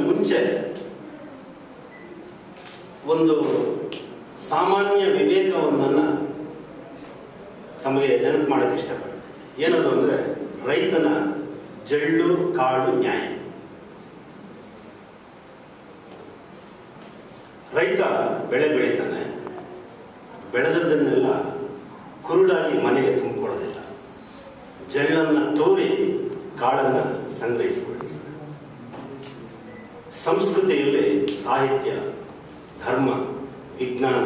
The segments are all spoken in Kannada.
ಮುಂಚೆ ಒಂದು ಸಾಮಾನ್ಯ ವಿವೇಕವನ್ನ ತಮಗೆ ನೆನಪು ಮಾಡೋಕ್ಕೆ ಇಷ್ಟಪಡ್ತೀನಿ. ಏನದು ಅಂದರೆ ರೈತನ ಜಳ್ಳು, ಕಾಳು, ನ್ಯಾಯ. ರೈತ ಬೆಳೆ ಬೆಳೀತಾನೆ. ಬೆಳೆದದ್ದನ್ನೆಲ್ಲ ಕುರುಡಾಗಿ ಮನೆಗೆ ತುಂಬಿಕೊಳ್ಳೋದಿಲ್ಲ. ಜಳ್ಳನ್ನು ತೋರಿ ಕಾಳನ್ನು ಸಂಗ್ರಹಿಸಿಕೊಳ್ಳಿ ಸಂಸ್ಕೃತಿಯಲ್ಲಿ ಸಾಹಿತ್ಯ, ಧರ್ಮ, ವಿಜ್ಞಾನ,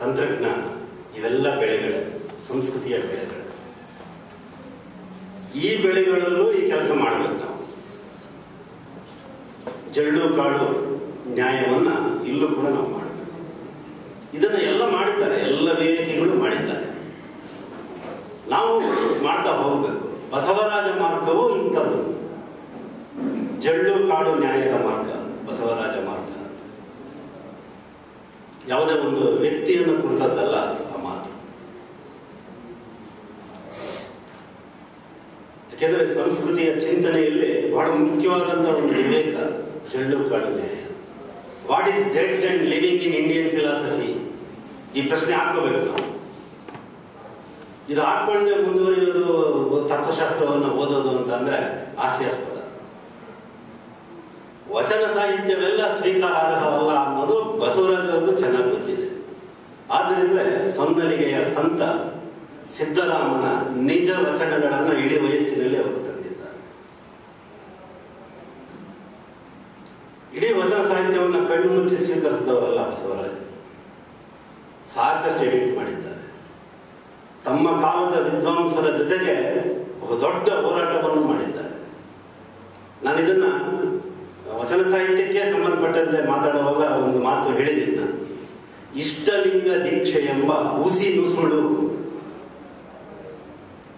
ತಂತ್ರಜ್ಞಾನ ಇವೆಲ್ಲ ಬೆಳೆಗಳೇ, ಸಂಸ್ಕೃತಿಯ ಬೆಳೆಗಳು. ಈ ಬೆಳೆಗಳಲ್ಲೂ ಈ ಕೆಲಸ ಮಾಡಬೇಕು ನಾವು. ಜಳ್ಳು ಕಾಳು ನ್ಯಾಯವನ್ನ ಇಲ್ಲೂ ಕೂಡ ನಾವು ಮಾಡಬೇಕು. ಇದನ್ನ ಎಲ್ಲ ಮಾಡಿದ್ದಾರೆ, ಎಲ್ಲ ವಿವೇಕಿಗಳು ಮಾಡಿದ್ದಾರೆ. ನಾವು ಮಾಡ್ತಾ ಹೋಗಬೇಕು. ಬಸವರಾಜ ಮಾರ್ಗವೂ ಇಂಥದ್ದು. ಜಳ್ಳು ಕಾಡು ನ್ಯಾಯದ ಬಸವರಾಜ ಮಾರ್ಗ. ಯಾವುದೇ ಒಂದು ವ್ಯಕ್ತಿಯನ್ನು ಕುರಿತದ್ದಲ್ಲ ಆ ಮಾತು. ಯಾಕೆಂದರೆ ಸಂಸ್ಕೃತಿಯ ಚಿಂತನೆಯಲ್ಲಿ ಬಹಳ ಮುಖ್ಯವಾದಂತಹ ಒಂದು ವಿವೇಕ ಚೆಂಡು ಕಾಡಿದೆ. What is dead and living in Indian philosophy ಈ ಪ್ರಶ್ನೆ ಹಾಕೋಬೇಕು ನಾವು. ಇದು ಹಾಕೊಂಡೆ ಮುಂದುವರಿಯೋದು ತತ್ವಶಾಸ್ತ್ರವನ್ನು ಓದೋದು ಅಂತ ಅಂದ್ರೆ ಸ್ವೀಕಾರಾರ್ಹವಲ್ಲ ಅನ್ನೋದು ಬಸವರಾಜರನ್ನು ಚೆನ್ನಾಗಿ ಗೊತ್ತಿದೆ. ಆದ್ರಿಂದ ಸೊನ್ನಲಿಗೆಯ ಸಂತ ಸಿದ್ದರಾಮನ ನಿಜ ವಚನಗಳನ್ನು ಇಡೀ ವಯಸ್ಸಿನಲ್ಲಿ ಅವರು ತಂದಿದ್ದಾರೆ. ಇಡೀ ವಚನ ಸಾಹಿತ್ಯವನ್ನು ಕಣ್ಣು ಮುಚ್ಚಿ ಸ್ವೀಕರಿಸಿದವರಲ್ಲ ಬಸವರಾಜ. ಸಾಕಷ್ಟು ಎಡಿಟ್ ಮಾಡಿದ್ದಾರೆ. ತಮ್ಮ ಕಾಲದ ವಿದ್ವಾಂಸರ ಜೊತೆಗೆ ಬಹು ದೊಡ್ಡ ಹೋರಾಟವನ್ನು ಮಾಡಿದ್ದಾರೆ. ನಾನು ಇದನ್ನ ವಚನ ಸಾಹಿತ್ಯಕ್ಕೆ ಸಂಬಂಧಪಟ್ಟಂತೆ ಮಾತಾಡುವಾಗ ಒಂದು ಮಾತು ಹೇಳಿದ್ದೀನಿ ಇಷ್ಟಲಿಂಗ ದೀಕ್ಷೆ ಎಂಬ ಹುಸಿ ನುಸುಳು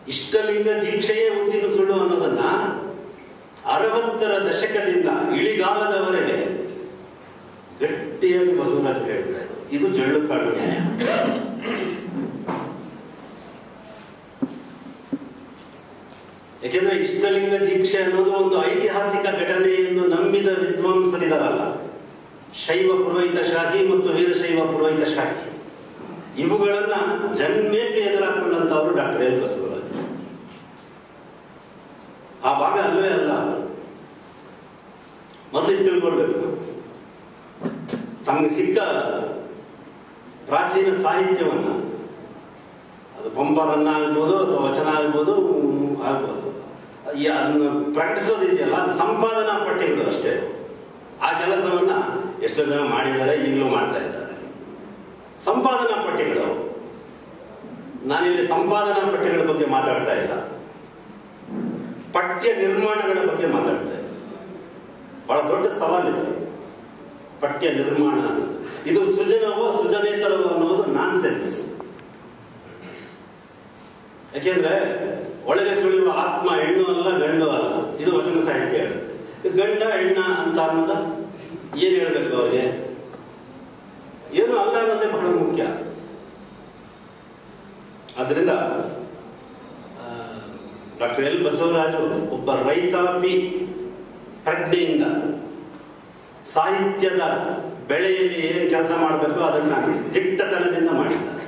ಇಷ್ಟಲಿಂಗ ದೀಕ್ಷೆಯೇ ಹುಸಿ ನುಸುಳು ಅನ್ನೋದನ್ನ ಅರವತ್ತರ ದಶಕದಿಂದ ಇಳಿಗಾಲದವರೆಗೆ ಗಟ್ಟಿಯಾಗಿ ಬಸವರಾಜ್ ಹೇಳ್ತಾ ಇದ್ರು. ಇದು ಜಳ್ಳು ಕಾಡು ನ್ಯಾಯ. ಯಾಕೆಂದ್ರೆ ಇಷ್ಟಲಿಂಗ ದೀಕ್ಷೆ ಅನ್ನೋದು ಒಂದು ಐತಿಹಾಸಿಕ ಘಟನೆಯನ್ನು ನಂಬಿದ ವಿದ್ವಾಂಸರಿದಾರಲ್ಲ. ಶೈವ ಪುರೋಹಿತ ಶಾಹಿ ಮತ್ತು ವೀರಶೈವ ಪುರೋಹಿತ ಶಾಹಿ ಇವುಗಳನ್ನ ಜನ್ಮೇಕೆ ಎದುರಾಕೊಂಡಂತವರು ಡಾಕ್ಟರ್ ಎಲ್ ಬಸವರಾಜ್. ಆ ಭಾಗ ಅಲ್ಲವೇ ಅಲ್ಲ ಮೊದಲಿಗೆ ತಿಳ್ಕೊಳ್ಬೇಕು. ತಮಗೆ ಸಿಕ್ಕ ಪ್ರಾಚೀನ ಸಾಹಿತ್ಯವನ್ನ, ಅದು ಪಂಪರನ್ನ ಆಗ್ಬೋದು ಅಥವಾ ವಚನ ಆಗ್ಬೋದು ಆಗ್ಬೋದು. ಅದನ್ನು ಪ್ರಕಟಿಸೋದಿದೆಯಲ್ಲ, ಅದು ಸಂಪಾದನಾ ಪಟ್ಟಿಗಳು ಅಷ್ಟೇ. ಆ ಕೆಲಸವನ್ನ ಎಷ್ಟೋ ಜನ ಮಾಡಿದ್ದಾರೆ, ಈಗಲೂ ಮಾಡ್ತಾ ಇದ್ದಾರೆ. ಸಂಪಾದನಾ ಪಟ್ಟಿಗಳು. ನಾನಿಲ್ಲಿ ಸಂಪಾದನಾ ಪಟ್ಟಿಗಳ ಬಗ್ಗೆ ಮಾತಾಡ್ತಾ ಇಲ್ಲ. ಪಠ್ಯ ನಿರ್ಮಾಣಗಳ ಬಗ್ಗೆ ಮಾತಾಡ್ತಾ ಇಲ್ಲ. ಬಹಳ ದೊಡ್ಡ ಸವಾಲಿದೆ. ಪಠ್ಯ ನಿರ್ಮಾಣ ಇದು ಸೃಜನವೋ, ಸೃಜನೇತರವೋ ಅನ್ನೋದು ನಾನ್ ಸೆನ್ಸ್ ಯಾಕೆಂದ್ರೆ, ಒಳಗೆ ಸುಳಿಯುವ ಆತ್ಮ ಹೆಣ್ಣು ಅಲ್ಲ, ಗಂಡು ಅಲ್ಲ. ಇದು ವಚನ ಸಾಹಿತ್ಯ ಹೇಳುತ್ತೆ. ಗಂಡ, ಹೆಣ್ಣ ಅಂತ ಅನ್ನೋದ? ಏನ್ ಹೇಳ್ಬೇಕು ಅವ್ರಿಗೆ? ಏನು ಅಲ್ಲ ಅನ್ನೋದೇ ಬಹಳ ಮುಖ್ಯ. ಅದರಿಂದ ಡಾಕ್ಟರ್ ಎಲ್ ಬಸವರಾಜು ಒಬ್ಬ ರೈತಾಪಿ ಪ್ರಜ್ಞೆಯಿಂದ ಸಾಹಿತ್ಯದ ಬೆಳೆಯಲ್ಲಿ ಏನು ಕೆಲಸ ಮಾಡಬೇಕು ಅದನ್ನ ದಿಟ್ಟತನದಿಂದ ಮಾಡಿದ್ದಾರೆ.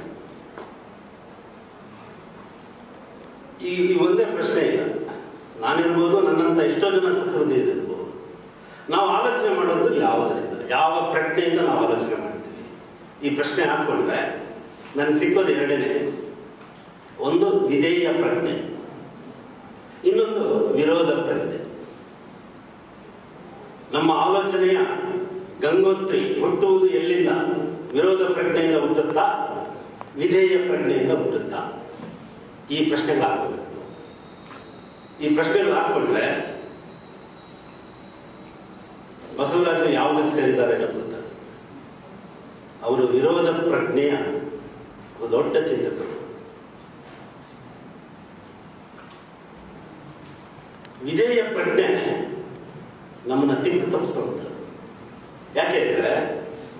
ಈ ಒಂದೇ ಪ್ರಶ್ನೆ ಇಲ್ಲ ನಾನಿರ್ಬೋದು ನನ್ನಂತ ಎಷ್ಟೋ ಜನ ಸಹೃದಯ ಇರ್ಬೋದು ನಾವು ಆಲೋಚನೆ ಮಾಡೋದು ಯಾವುದರಿಂದ ಯಾವ ಪ್ರಜ್ಞೆಯಿಂದ ನಾವು ಆಲೋಚನೆ ಮಾಡ್ತೀವಿ? ಈ ಪ್ರಶ್ನೆ ಹಾಕೊಂಡ್ರೆ ನನಗೆ ಸಿಕ್ಕೋದು ಎರಡನೇ, ಒಂದು ವಿಧೇಯ ಪ್ರಜ್ಞೆ, ಇನ್ನೊಂದು ವಿರೋಧ ಪ್ರಜ್ಞೆ. ನಮ್ಮ ಆಲೋಚನೆಯ ಗಂಗೋತ್ರಿ ಹುಟ್ಟುವುದು ಎಲ್ಲಿಂದ? ವಿರೋಧ ಪ್ರಜ್ಞೆಯಿಂದ ಹುಟ್ಟುತ್ತಾ, ವಿಧೇಯ ಪ್ರಜ್ಞೆಯಿಂದ ಹುಟ್ಟುತ್ತಾ? ಈ ಪ್ರಶ್ನೆಗಳು ಹಾಕಬೇಕು ಈ ಪ್ರಶ್ನೆಗಳು ಹಾಕೊಂಡ್ರೆ ಬಸವರಾಜರು ಯಾವುದಕ್ಕೆ ಸೇರಿದ್ದಾರೆ ಅನ್ನೋದು ಅವರು ವಿರೋಧ ಪ್ರಜ್ಞೆಯ ದೊಡ್ಡ ಚಿಂತಕರು. ವಿಧೇಯ ಪ್ರಜ್ಞೆ ನಮ್ಮನ್ನ ತಿಂಕ್ ತಪ್ಪಿಸುವಂತ. ಯಾಕೆಂದ್ರೆ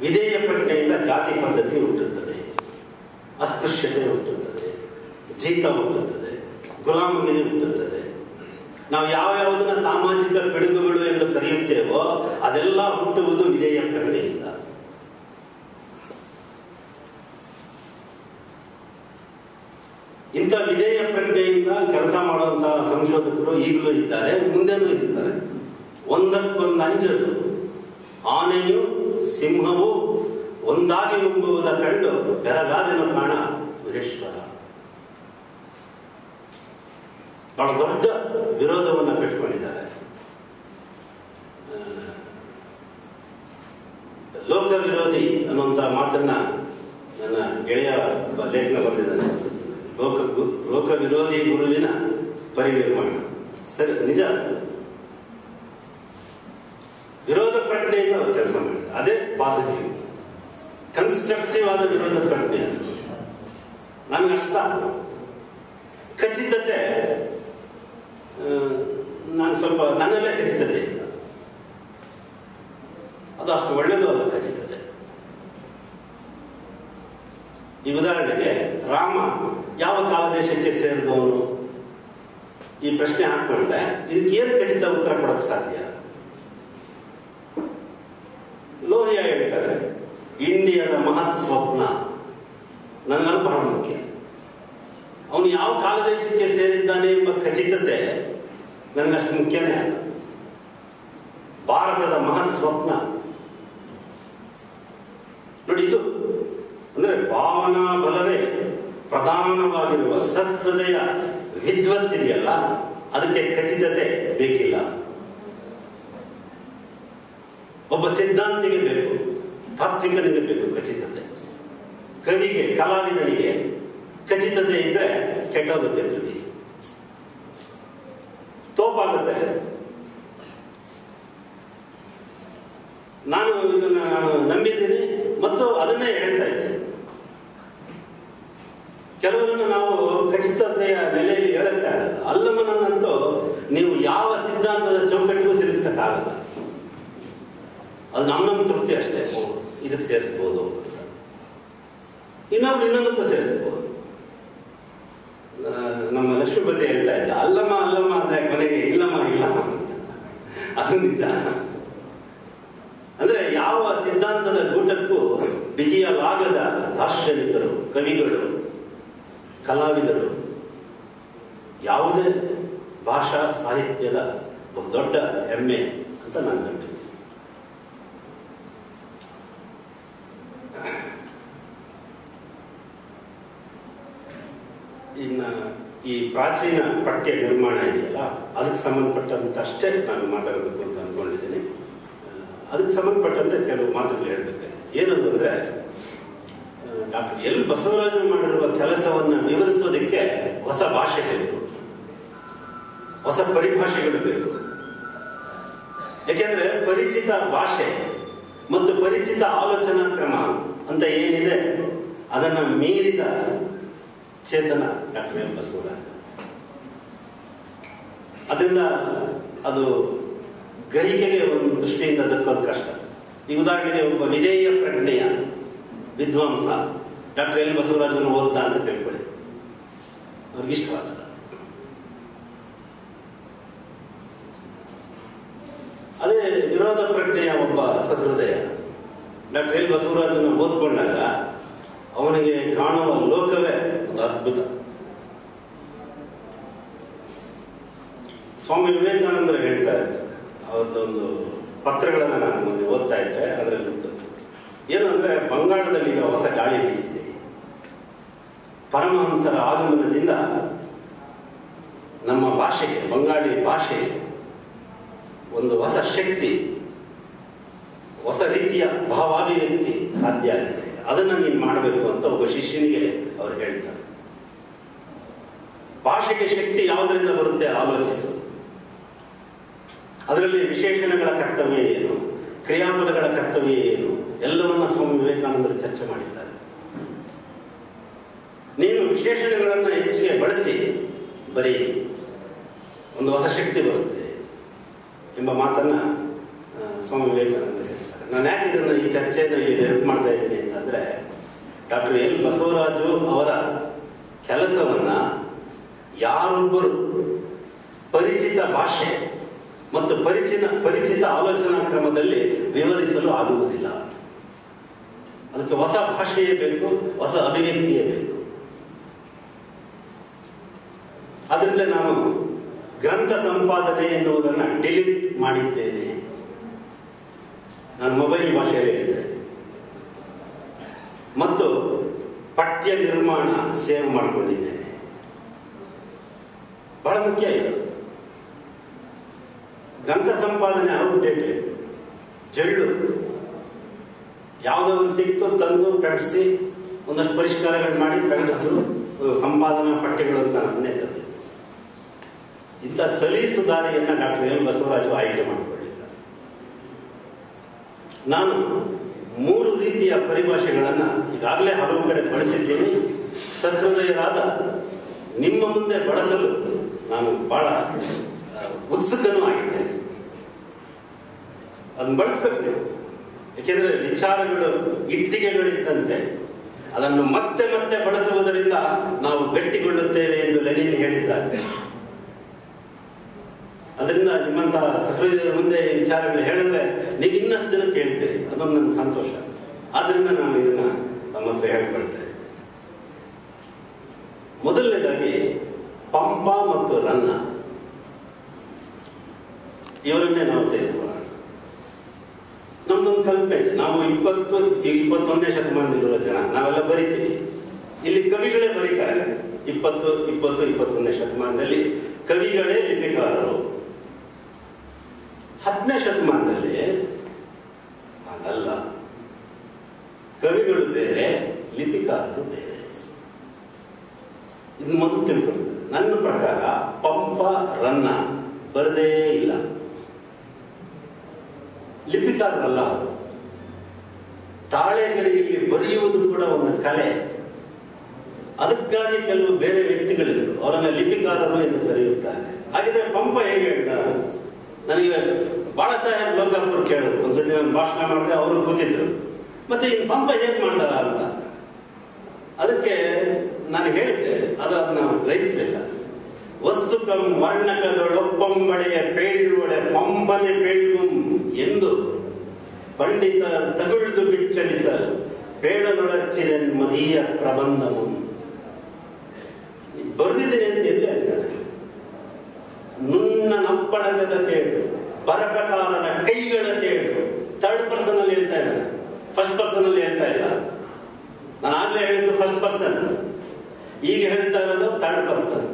ವಿಧೇಯ ಪ್ರಜ್ಞೆಯಿಂದ ಜಾತಿ ಪದ್ಧತಿ ಹುಟ್ಟುತ್ತದೆ ಅಸ್ಪೃಶ್ಯತೆ ಹುಟ್ಟುತ್ತದೆ ಜೀತ ಹುಟ್ಟುತ್ತದೆ ಗುಲಾಮಗಿರಿ ಹುಟ್ಟುತ್ತದೆ ನಾವು ಯಾವ ಯಾವುದನ್ನ ಸಾಮಾಜಿಕ ಪಿಡುಗುಗಳು ಎಂದು ಕರೆಯುತ್ತೇವೋ ಅದೆಲ್ಲ ಹುಟ್ಟುವುದು ವಿಧೇಯ ಪ್ರಜ್ಞೆಯಿಂದ ಇಂಥ ವಿಧೇಯ ಪ್ರಜ್ಞೆಯಿಂದ ಕೆಲಸ ಮಾಡುವಂತಹ ಸಂಶೋಧಕರು ಈಗಲೂ ಇದ್ದಾರೆ, ಮುಂದೆನೂ ಇರ್ತಾರೆ. ಒಂದಕ್ಕೊಂದು ಅಂಜದು ಆನೆಯು ಸಿಂಹವು ಒಂದಾಗಿ ನುಂಬುವುದ ಕಂಡು ಬೆರಗಾದನು ಕಾಣ ಮಹೇಶ್ವರ ಬಹಳ ದೊಡ್ಡ ವಿರೋಧವನ್ನು ಕಟ್ಟಿಕೊಂಡಿದ್ದಾರೆ ಲೋಕ ವಿರೋಧಿ ಅನ್ನುವಂಥ ಮಾತನ್ನ ನನ್ನ ಗೆಳೆಯ ಲೇಖನ ಬರೆದಿದ್ದಾನೆ. ಲೋಕ ಲೋಕ ವಿರೋಧಿ ಗುರುವಿನ ಪರಿನಿರ್ಮಾಣ ಸರಿ ನಿಜ ವಿರೋಧ ಪ್ರಜ್ಞೆಯಿಂದ ಅವರು ಕೆಲಸ ಮಾಡಿದ್ದಾರೆ ಅದೇ ಪಾಸಿಟಿವ್ ಕನ್ಸ್ಟ್ರಕ್ಟಿವ್ ಆದ ವಿರೋಧ ಪ್ರಜ್ಞೆ ಅದು. ನನಗೆ ಅಷ್ಟು ಸಾಕು ಖಚಿತತೆ ಆ, ನಾನು ಸ್ವಲ್ಪ ನನ್ನಲ್ಲೇ ಖಚಿತತೆ ಇಲ್ಲ ಅದು ಅಷ್ಟು ಒಳ್ಳೆಯದು ಅಲ್ಲ, ಖಚಿತತೆ. ಈ ಉದಾಹರಣೆಗೆ ರಾಮ ಯಾವ ಕಾಲದೇಶಕ್ಕೆ ಸೇರಿದವನು? ಈ ಪ್ರಶ್ನೆ ಹಾಕೊಂಡ್ರೆ ಇದಕ್ಕೆ ಏನು ಖಚಿತ ಉತ್ತರ ಕೊಡಕ್ಕೆ ಸಾಧ್ಯ? ಲೋಹಿಯ ಹೇಳ್ತಾರೆ, ಇಂಡಿಯಾದ ಮಹತ್ ಸ್ವಪ್ನ ನನ್ನ ಬಹಳ ಮುಖ್ಯ. ಅವನು ಯಾವ ಕಾಲದೇಶಕ್ಕೆ ಸೇರಿದ್ದಾನೆ ಎಂಬ ಖಚಿತತೆ ನನಗಷ್ಟು ಮುಖ್ಯನೇ ಅಲ್ಲ. ಭಾರತದ ಮಹತ್ ಸ್ವಪ್ನ. ನೋಡಿ ಇದು, ಅಂದ್ರೆ ಭಾವನಾ ಬಲವೇ ಪ್ರಧಾನವಾಗಿರುವ ಸಹೃದಯ ವಿದ್ವತ್ತಿದೆಯಲ್ಲ ಅದಕ್ಕೆ ಖಚಿತತೆ ಬೇಕಿಲ್ಲ. ಒಬ್ಬ ಸಿದ್ಧಾಂತಿಗೆ ಬೇಕು ತಾತ್ವಿಕನಿಗೆ ಬೇಕು ಖಚಿತತೆ. ಕವಿಗೆ, ಕಲಾವಿದನಿಗೆ ಖಚಿತತೆ ಇದ್ರೆ ಕೆಟ್ಟೋಗುತ್ತೆ ಕೃತಿ ತೋಪಾಗುತ್ತೆ ನಾನು ಇದನ್ನ ನಾನು ನಂಬಿದ್ದೀನಿ ಮತ್ತು ಅದನ್ನೇ ಹೇಳ್ತಾ ಇದ್ದೇನೆ ಕೆಲವರನ್ನು ನಾವು ಖಚಿತತೆಯ ನೆಲೆಯಲ್ಲಿ ಹೇಳಕ್ಕಾಗಲ್ಲ ಅಲ್ಲಮ್ಮನನ್ನಂತೂ ನೀವು ಯಾವ ಸಿದ್ಧಾಂತದ ಚೌಕಟ್ಟಿಗೂ ಸಿಲುಕಿಸಕ್ಕಾಗಲ್ಲ. ಅದು ನಮ್ಮ ನಮ್ಮ ತೃಪ್ತಿ ಅಷ್ಟೇ. ಇದಕ್ಕೆ ಸೇರಿಸ್ಬೋದು ಅಂತ. ಇನ್ನೊಬ್ರು ಇನ್ನೊಂದಕ್ಕೂ ಸೇರಿಸ್ಬೋದು ಆ, ನಮ್ಮ ಲಕ್ಷ್ಮೀಪತಿ ಹೇಳ್ತಾ ಇದ್ದ ಅಲ್ಲಮ್ಮ ಅಲ್ಲಮ್ಮ ಅಂದ್ರೆ ಕೊನೆಗೆ ಇಲ್ಲಮ್ಮ ಇಲ್ಲಮ್ಮ ಅಂತ ಅದು ನಿಜ ಅಂದ್ರೆ ಯಾವ ಸಿದ್ಧಾಂತದ ಗೂಟಕ್ಕೂ ಬಿಗಿಯಲಾಗದ ದಾರ್ಶನಿಕರು ಕವಿಗಳು ಕಲಾವಿದರು ಯಾವುದೇ ಭಾಷಾ ಸಾಹಿತ್ಯದ ಒಂದು ಬಹುದೊಡ್ಡ ಹೆಮ್ಮೆ ಅಂತ ನಾನು ಕಂಡಿದ್ದೀನಿ ಇನ್ನು ಈ ಪ್ರಾಚೀನ ಪಠ್ಯ ನಿರ್ಮಾಣ ಇದೆಯಲ್ಲ, ಅದಕ್ಕೆ ಸಂಬಂಧಪಟ್ಟಂತಷ್ಟೇ ನಾನು ಮಾತಾಡಬೇಕು ಅಂತ ಅಂದ್ಕೊಂಡಿದ್ದೀನಿ ಅದಕ್ಕೆ ಸಂಬಂಧಪಟ್ಟಂತೆ ಕೆಲವು ಮಾತುಗಳು ಹೇಳಬೇಕು. ಏನಂತಂದ್ರೆ ಡಾಕ್ಟರ್ ಎಲ್ ಬಸವರಾಜರು ಮಾಡಿರುವ ಕೆಲಸವನ್ನು ವಿವರಿಸೋದಕ್ಕೆ ಹೊಸ ಭಾಷೆ ಬೇಕು. ಹೊಸ ಪರಿಭಾಷೆಗಳು ಬೇಕು. ಯಾಕೆಂದ್ರೆ ಪರಿಚಿತ ಭಾಷೆ ಮತ್ತು ಪರಿಚಿತ ಆಲೋಚನಾ ಕ್ರಮ ಅಂತ ಏನಿದೆ, ಅದನ್ನ ಮೀರಿದ ಚೇತನ ಡಾಕ್ಟರ್ ಎಂ ಬಸವರಾಜ್. ಅದರಿಂದ ಅದು ಗ್ರಹಿಕೆಗೆ ಒಂದು ದೃಷ್ಟಿಯಿಂದ ದಕ್ಕೋದು ಕಷ್ಟ. ಈ ಉದಾಹರಣೆಗೆ ಒಬ್ಬ ವಿಧೇಯ ಪ್ರಜ್ಞೆಯ ವಿದ್ವಾಂಸ ಡಾಕ್ಟರ್ ಎಲ್ ಬಸವರಾಜನ ಓದ್ತಾ ಅಂತ ತಿಳ್ಕೊಳ್ಳಿ. ಅವ್ರಿಗೆ ಇಷ್ಟವಾಗಲ್ಲ ಅದೇ ವಿರೋಧ ಪ್ರಜ್ಞೆಯ ಒಬ್ಬ ಸಹೃದಯ, ಡಾಕ್ಟರ್ ಎಲ್ ಬಸವರಾಜನ ಓದ್ಕೊಂಡಾಗ ಅವನಿಗೆ ಕಾಣುವ ಲೋಕವೇ ಒಂದು ಅದ್ಭುತ. ಸ್ವಾಮಿ ವಿವೇಕಾನಂದರು ಹೇಳ್ತಾ ಇರ್ತಾರೆ ಅವ್ರದ್ದೊಂದು ಪತ್ರಗಳನ್ನು ನಾನು ಮೊನ್ನೆ ಓದ್ತಾ ಇದ್ದೆ, ಅದರಲ್ಲಿ ಏನು ಅಂದ್ರೆ, ಬಂಗಾಳದಲ್ಲಿ ಈಗ ಹೊಸ ಗಾಳಿ ಬೀಸಿದೆ. ಪರಮಹಂಸರ ಆಗಮನದಿಂದ ನಮ್ಮ ಭಾಷೆಗೆ, ಬಂಗಾಳಿ ಭಾಷೆ ಒಂದು ಹೊಸ ಶಕ್ತಿ ಹೊಸ ರೀತಿಯ ಭಾವಾಭಿವ್ಯಕ್ತಿ ಸಾಧ್ಯ ಆಗಿದೆ. ಅದನ್ನ ನೀನು ಮಾಡಬೇಕು ಅಂತ ಒಬ್ಬ ಶಿಷ್ಯನಿಗೆ ಅವ್ರು ಹೇಳ್ತಾರೆ. ಭಾಷೆಗೆ ಶಕ್ತಿ ಯಾವುದರಿಂದ ಬರುತ್ತೆ ಆಲೋಚಿಸು. ಅದರಲ್ಲಿ ವಿಶೇಷಣಗಳ ಕರ್ತವ್ಯ ಏನು? ಕ್ರಿಯಾಪದಗಳ ಕರ್ತವ್ಯ ಏನು? ಎಲ್ಲವನ್ನ ಸ್ವಾಮಿ ವಿವೇಕಾನಂದರು ಚರ್ಚೆ ಮಾಡಿದ್ದಾರೆ. ನೀನು ವಿಶೇಷಣಗಳನ್ನು ಹೆಚ್ಚಿಗೆ ಬಳಸಿ, ಬರೀ ಒಂದು ಹೊಸ ಶಕ್ತಿ ಬರುತ್ತೆ ಎಂಬ ಮಾತನ್ನ ಸ್ವಾಮಿ ವಿವೇಕಾನಂದರು ನಾನು ಯಾಕೆ ಇದನ್ನು ಈ ಚರ್ಚೆಯನ್ನು ಇಲ್ಲಿ ನೆನಪು ಮಾಡ್ತಾ ಇದ್ದೀನಿ ಅಂತಂದ್ರೆ ಡಾಕ್ಟರ್ ಎಲ್ ಬಸವರಾಜು ಅವರ ಕೆಲಸವನ್ನ ಯಾರೊಬ್ಬರು ಪರಿಚಿತ ಭಾಷೆ ಮತ್ತು ಪರಿಚಿತ ಪರಿಚಿತ ಆಲೋಚನಾ ಕ್ರಮದಲ್ಲಿ ವಿವರಿಸಲು ಆಗುವುದಿಲ್ಲ. ಅದಕ್ಕೆ ಹೊಸ ಭಾಷೆಯೇ ಬೇಕು, ಹೊಸ ಅಭಿವ್ಯಕ್ತಿಯೇ ಬೇಕು. ಅದರಿಂದ ನಾನು ಗ್ರಂಥ ಸಂಪಾದನೆ ಎನ್ನುವುದನ್ನು ಡಿಲೀಟ್ ಮಾಡಿದ್ದೇನೆ. ನಾನು ಮೊಬೈಲ್ ಭಾಷೆಯಲ್ಲಿ ಹೇಳಿದೆ ಮತ್ತು ಪಠ್ಯ ನಿರ್ಮಾಣ ಸೇವ್ ಮಾಡಿಕೊಂಡಿದ್ದೇನೆ. ಬಹಳ ಮುಖ್ಯ ಇದು. ಗ್ರಂಥ ಸಂಪಾದನೆ ಔಟ್ಡೇಟೆಡ್ ಜಳ್ಳು ಯಾವುದೋ ಒಂದು ಸಿಕ್ತು, ತಂದು ಪ್ರಕಟಿಸಿ ಒಂದಷ್ಟು ಪರಿಷ್ಕಾರಗಳು ಮಾಡಿ ಪ್ರಕಟಿಸಿದ್ರು ಸಂಪಾದನಾ ಪಠ್ಯಗಳು ಅಂತ ನನ್ನೇ ಕತೆ ಇಂಥ ಸಲೀಸು ದಾರಿಯನ್ನು ಡಾಕ್ಟರ್ ಎಲ್ ಬಸವರಾಜು ಆಯ್ಕೆ ಮಾಡಿಕೊಳ್ಳಿದ್ದಾರೆ ನಾನು ಮೂರು ರೀತಿಯ ಪರಿಭಾಷೆಗಳನ್ನು ಈಗಾಗಲೇ ಹಲವು ಕಡೆ ಬಳಸಿದ್ದೇನೆ. ಸಹೃದಯರಾದ ನಿಮ್ಮ ಮುಂದೆ ಬಳಸಲು ನಾನು ಬಹಳ ಉತ್ಸುಕನೂ ಆಗಿದ್ದೇನೆ. ಅದನ್ನು ಬಳಸ್ಬೇಕು ಏಕೆಂದರೆ ವಿಚಾರಗಳು ಇಟ್ಟಿಗೆಗಳಿದ್ದಂತೆ ಅದನ್ನು ಮತ್ತೆ ಮತ್ತೆ ಬಳಸುವುದರಿಂದ ನಾವು ಗಟ್ಟಿಗೊಳ್ಳುತ್ತೇವೆ ಎಂದು ಲೆನಿನ್ ಹೇಳಿದ್ದಾರೆ. ಅದರಿಂದ ನಿಮ್ಮಂತಹ ಸಕ್ರಿಯ ಮುಂದೆ ಈ ವಿಚಾರಗಳು ಹೇಳಿದ್ರೆ ನೀವು ಇನ್ನಷ್ಟು ಜನ ಕೇಳ್ತೀರಿ. ಅದೊಂದು ನನ್ನ ಸಂತೋಷ. ಆದ್ರಿಂದ ನಾನು ಇದನ್ನ ತಮ್ಮ ಹತ್ರ ಹೇಳ್ಕೊಳ್ತೇನೆ ಮೊದಲನೇದಾಗಿ, ಪಂಪ ಮತ್ತು ರನ್ನ. ಇವರನ್ನೇ ನಾವು ತೆಗೆದುಕೊಳ್ಳೋಣ ನಮ್ದೊಂದು ಕಲ್ಪನೆ ಇದೆ. ನಾವು ಇಪ್ಪತ್ತು, ಈಗ ಇಪ್ಪತ್ತೊಂದನೇ ಶತಮಾನದಲ್ಲಿರೋ ಜನ. ನಾವೆಲ್ಲ ಬರಿತೀವಿ. ಇಲ್ಲಿ ಕವಿಗಳೇ ಬರೀತಾರೆ. ಇಪ್ಪತ್ತು ಇಪ್ಪತ್ತು, ಇಪ್ಪತ್ತೊಂದನೇ ಶತಮಾನದಲ್ಲಿ ಕವಿಗಳೇ ಲಿಪಿಕಾರರು. ಹತ್ತನೇ ಶತಮಾನದಲ್ಲಿ ಹಾಗಲ್ಲ. ಕವಿಗಳು ಬೇರೆ, ಲಿಪಿಕಾರರು ಬೇರೆ. ಇದು ಮೊದಲು ತಿಳ್ಕೊಂಡು ನನ್ನ ಪ್ರಕಾರ ಪಂಪ, ರನ್ನ ಬರದೇ ಇಲ್ಲ. ಲಿಪಿಕಾರರಲ್ಲ ಅವರು. ತಾಳೆಗರಿಯಲ್ಲಿ ಬರೆಯುವುದು ಕೂಡ ಒಂದು ಕಲೆ. ಅದಕ್ಕಾಗಿ ಕೆಲವು ಬೇರೆ ವ್ಯಕ್ತಿಗಳಿದ್ದರು. ಅವರನ್ನು ಲಿಪಿಕಾರರು ಎಂದು ಕರೆಯುತ್ತಾರೆ. ಹಾಗಿದ್ರೆ ಪಂಪ ಹೇಗೆ ಹೇಳ್ದ? ನನಗೆ ಬಾಳ ಸಾಹೇಬ್ ಲೋಕಾಪುರ್ ಕೇಳಿದ್ರು ಒಂದ್ಸತಿ ನಾನು ಭಾಷಣ ಮಾಡಿದೆ ಅವರು ಕೂತಿದ್ರು. ಮತ್ತೆ ಈ ಪಂಪ ಹೇಗೆ ಮಾಡ್ದ ಅಂತ. ಅದಕ್ಕೆ ನಾನು ಹೇಳಿದ್ದೆ ಅದು ಅದನ್ನ ಗ್ರಹಿಸಲಿಲ್ಲ. ವಸ್ತುಕಂ ವರ್ಣಕದೊಳೊಪ್ಪಂಬಡೆಯ ಪೇಳುವಡೆ ಪಂಬನೆ ಪೇಳುಂ ಎಂದು ಪಂಡಿತ ತಗುಳ್ದು ಬಿಚ್ಚಳಿಸ ಪೇಳನೊಡಚ್ಚಿದೆ ಮದೀಯ ಪ್ರಬಂಧವು ಬರೆದಿದ್ದೀನಿ ಅಂತ ಎಲ್ಲಿ ಹೇಳ್ತಾರೆ ನುಣ್ಣ ನಪ್ಪಳಗದ ಕೇಳು. ಬರಪಕಾರದ ಕೈಗಳನ್ನು ಕೇಳು ಥರ್ಡ್ ಪರ್ಸನ್ ಅಲ್ಲಿ ಹೇಳ್ತಾ ಇದ್ದಾನೆ ಫಸ್ಟ್ ಪರ್ಸನ್ ಅಲ್ಲಿ ಹೇಳ್ತಾ ಇಲ್ಲ ನಾನು ಆಗ್ಲೇ ಹೇಳಿದ್ದು ಫಸ್ಟ್ ಪರ್ಸನ್ ಈಗ ಹೇಳ್ತಾ ಇರೋದು ಥರ್ಡ್ ಪರ್ಸನ್